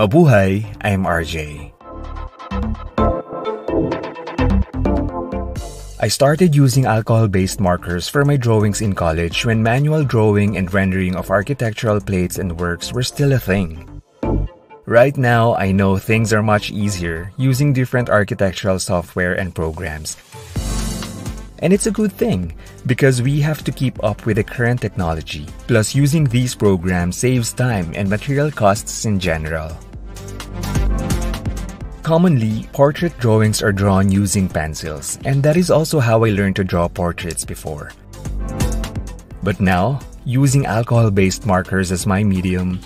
Mabuhay, I'm Arjay. I started using alcohol-based markers for my drawings in college when manual drawing and rendering of architectural plates and works were still a thing. Right now, I know things are much easier using different architectural software and programs. And it's a good thing because we have to keep up with the current technology. Plus, using these programs saves time and material costs in general. Commonly, portrait drawings are drawn using pencils, and that is also how I learned to draw portraits before. But now, using alcohol-based markers as my medium,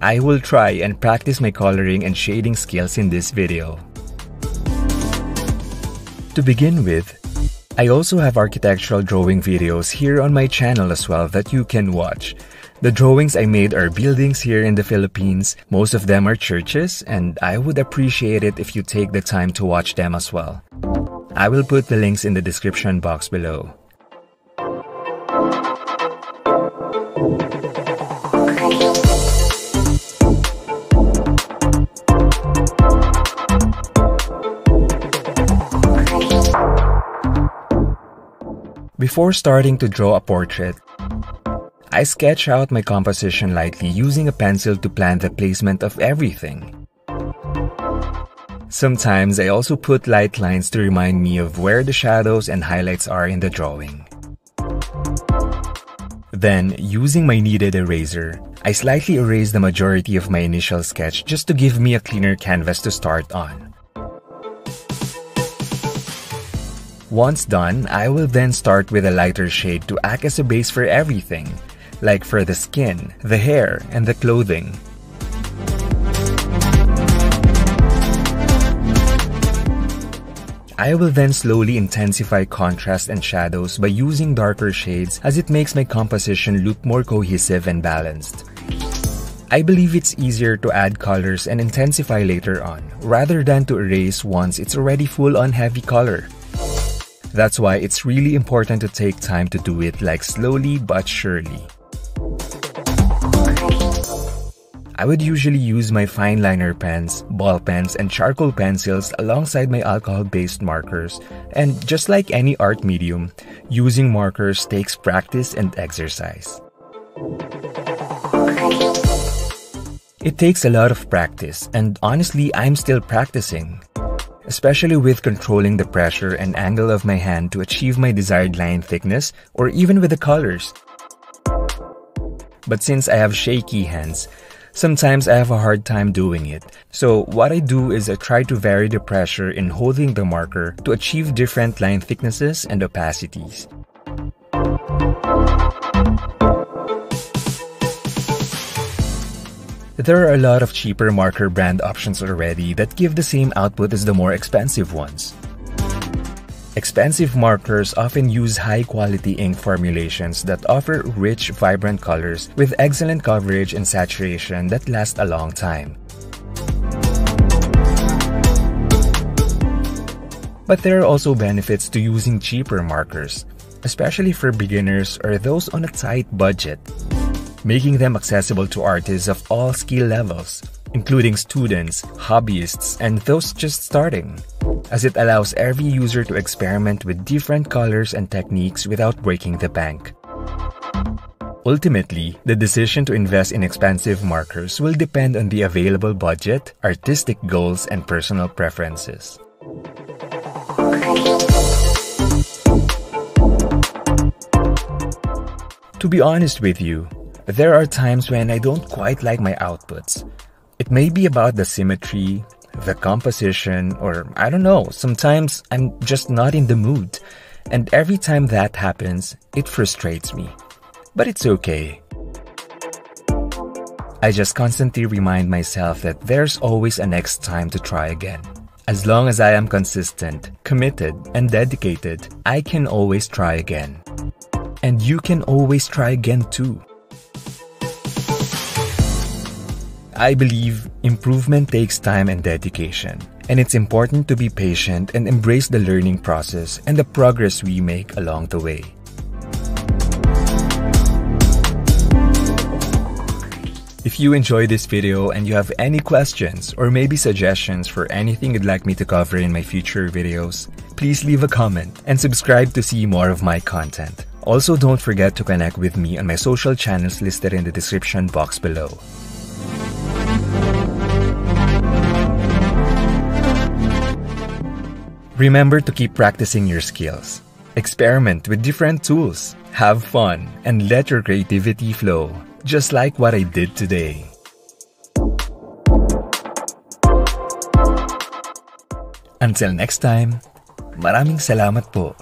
I will try and practice my coloring and shading skills in this video. To begin with, I also have architectural drawing videos here on my channel as well that you can watch. The drawings I made are buildings here in the Philippines. Most of them are churches, and I would appreciate it if you take the time to watch them as well. I will put the links in the description box below. Before starting to draw a portrait, I sketch out my composition lightly using a pencil to plan the placement of everything. Sometimes I also put light lines to remind me of where the shadows and highlights are in the drawing. Then, using my kneaded eraser, I slightly erase the majority of my initial sketch just to give me a cleaner canvas to start on. Once done, I will then start with a lighter shade to act as a base for everything, like for the skin, the hair, and the clothing. I will then slowly intensify contrast and shadows by using darker shades as it makes my composition look more cohesive and balanced. I believe it's easier to add colors and intensify later on, rather than to erase once it's already full on heavy color. That's why it's really important to take time to do it like slowly but surely. I would usually use my fine liner pens, ball pens, and charcoal pencils alongside my alcohol-based markers. And just like any art medium, using markers takes practice and exercise. It takes a lot of practice, and honestly, I'm still practicing. Especially with controlling the pressure and angle of my hand to achieve my desired line thickness, or even with the colors. But since I have shaky hands, Sometimes I have a hard time doing it. So what I do is I try to vary the pressure in holding the marker to achieve different line thicknesses and opacities. There are a lot of cheaper marker brand options already that give the same output as the more expensive ones. Expensive markers often use high-quality ink formulations that offer rich, vibrant colors with excellent coverage and saturation that last a long time. But there are also benefits to using cheaper markers, especially for beginners or those on a tight budget, making them accessible to artists of all skill levels, including students, hobbyists, and those just starting as it allows every user to experiment with different colors and techniques without breaking the bank. Ultimately, the decision to invest in expensive markers will depend on the available budget, artistic goals, and personal preferences. To be honest with you, there are times when I don't quite like my outputs. It may be about the symmetry, the composition, or I don't know, sometimes I'm just not in the mood. And every time that happens, it frustrates me. But it's okay. I just constantly remind myself that there's always a next time to try again. As long as I am consistent, committed, and dedicated, I can always try again. And you can always try again too. I believe improvement takes time and dedication, and it's important to be patient and embrace the learning process and the progress we make along the way. If you enjoyed this video and you have any questions or maybe suggestions for anything you'd like me to cover in my future videos, please leave a comment and subscribe to see more of my content. Also, don't forget to connect with me on my social channels listed in the description box below. Remember to keep practicing your skills. Experiment with different tools, have fun, and let your creativity flow, just like what I did today. Until next time, maraming salamat po.